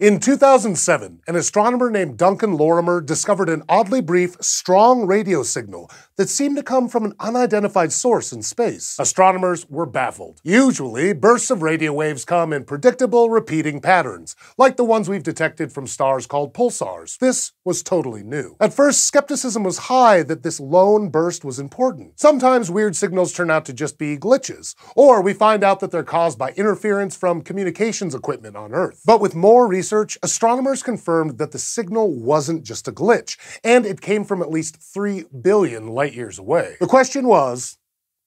In 2007, an astronomer named Duncan Lorimer discovered an oddly brief, strong radio signal that seemed to come from an unidentified source in space. Astronomers were baffled. Usually, bursts of radio waves come in predictable, repeating patterns, like the ones we've detected from stars called pulsars. This was totally new. At first, skepticism was high that this lone burst was important. Sometimes weird signals turn out to just be glitches, or we find out that they're caused by interference from communications equipment on Earth. But with more research, research, astronomers confirmed that the signal wasn't just a glitch, and it came from at least 3 billion light years away. The question was,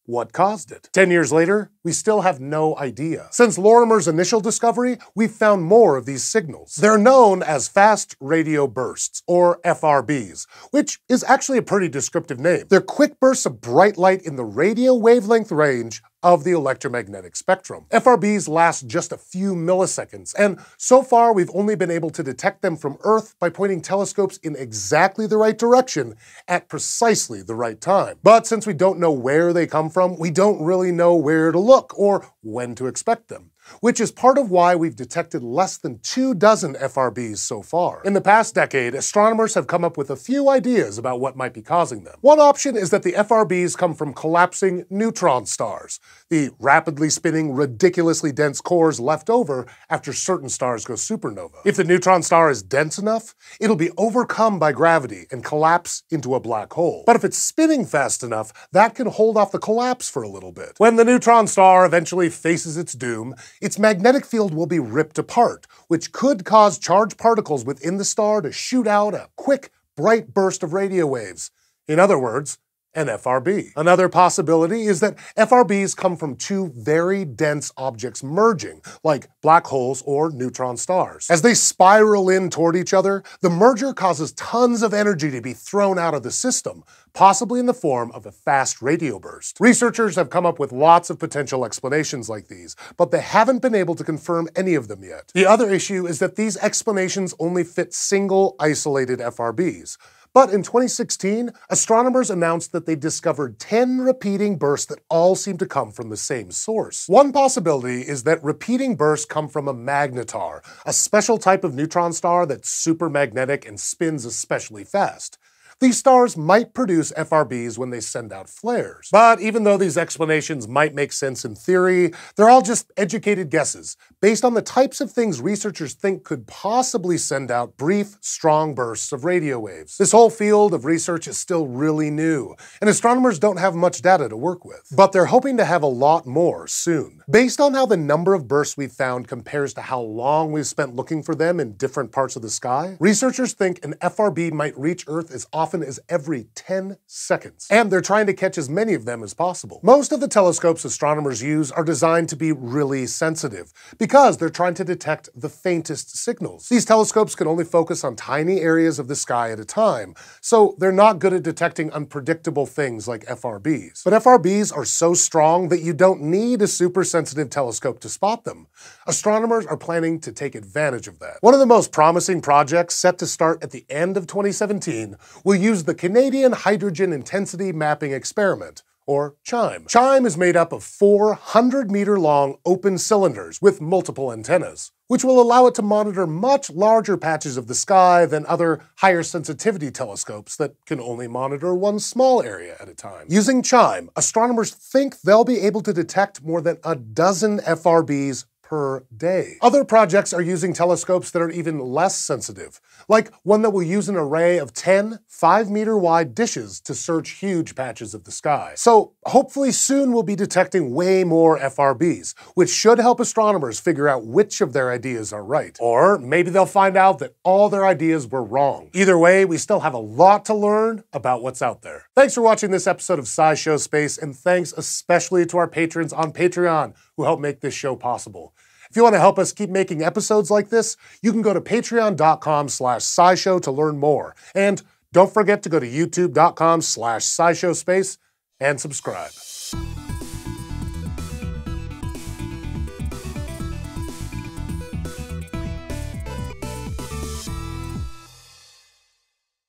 what caused it? Ten years later, we still have no idea. Since Lorimer's initial discovery, we've found more of these signals. They're known as fast radio bursts, or FRBs, which is actually a pretty descriptive name. They're quick bursts of bright light in the radio wavelength range of the electromagnetic spectrum. FRBs last just a few milliseconds, and so far we've only been able to detect them from Earth by pointing telescopes in exactly the right direction at precisely the right time. But since we don't know where they come from, we don't really know where to look or when to expect them which is part of why we've detected less than two dozen FRBs so far. In the past decade, astronomers have come up with a few ideas about what might be causing them. One option is that the FRBs come from collapsing neutron stars, the rapidly spinning, ridiculously dense cores left over after certain stars go supernova. If the neutron star is dense enough, it'll be overcome by gravity and collapse into a black hole. But if it's spinning fast enough, that can hold off the collapse for a little bit. When the neutron star eventually faces its doom, its magnetic field will be ripped apart, which could cause charged particles within the star to shoot out a quick, bright burst of radio waves. In other words, an FRB. Another possibility is that FRBs come from two very dense objects merging, like black holes or neutron stars. As they spiral in toward each other, the merger causes tons of energy to be thrown out of the system, possibly in the form of a fast radio burst. Researchers have come up with lots of potential explanations like these, but they haven't been able to confirm any of them yet. The other issue is that these explanations only fit single, isolated FRBs. But in 2016, astronomers announced that they discovered 10 repeating bursts that all seem to come from the same source. One possibility is that repeating bursts come from a magnetar, a special type of neutron star that's super magnetic and spins especially fast. These stars might produce FRBs when they send out flares. But even though these explanations might make sense in theory, they're all just educated guesses, based on the types of things researchers think could possibly send out brief, strong bursts of radio waves. This whole field of research is still really new, and astronomers don't have much data to work with. But they're hoping to have a lot more soon. Based on how the number of bursts we've found compares to how long we've spent looking for them in different parts of the sky, researchers think an FRB might reach Earth as often as every 10 seconds. And they're trying to catch as many of them as possible. Most of the telescopes astronomers use are designed to be really sensitive because they're trying to detect the faintest signals. These telescopes can only focus on tiny areas of the sky at a time, so they're not good at detecting unpredictable things like FRBs. But FRBs are so strong that you don't need a super sensitive telescope to spot them. Astronomers are planning to take advantage of that. One of the most promising projects set to start at the end of 2017 will use the Canadian Hydrogen Intensity Mapping Experiment, or CHIME. CHIME is made up of 400 meter long open cylinders with multiple antennas, which will allow it to monitor much larger patches of the sky than other higher sensitivity telescopes that can only monitor one small area at a time. Using CHIME, astronomers think they'll be able to detect more than a dozen FRBs per day. Other projects are using telescopes that are even less sensitive, like one that will use an array of 10 5 meter wide dishes to search huge patches of the sky. So hopefully soon we'll be detecting way more FRBs, which should help astronomers figure out which of their ideas are right. Or maybe they'll find out that all their ideas were wrong. Either way, we still have a lot to learn about what's out there. Thanks for watching this episode of SciShow Space, and thanks especially to our patrons on Patreon who help make this show possible. If you want to help us keep making episodes like this, you can go to patreon.com slash scishow to learn more. And don't forget to go to youtube.com slash scishow space and subscribe.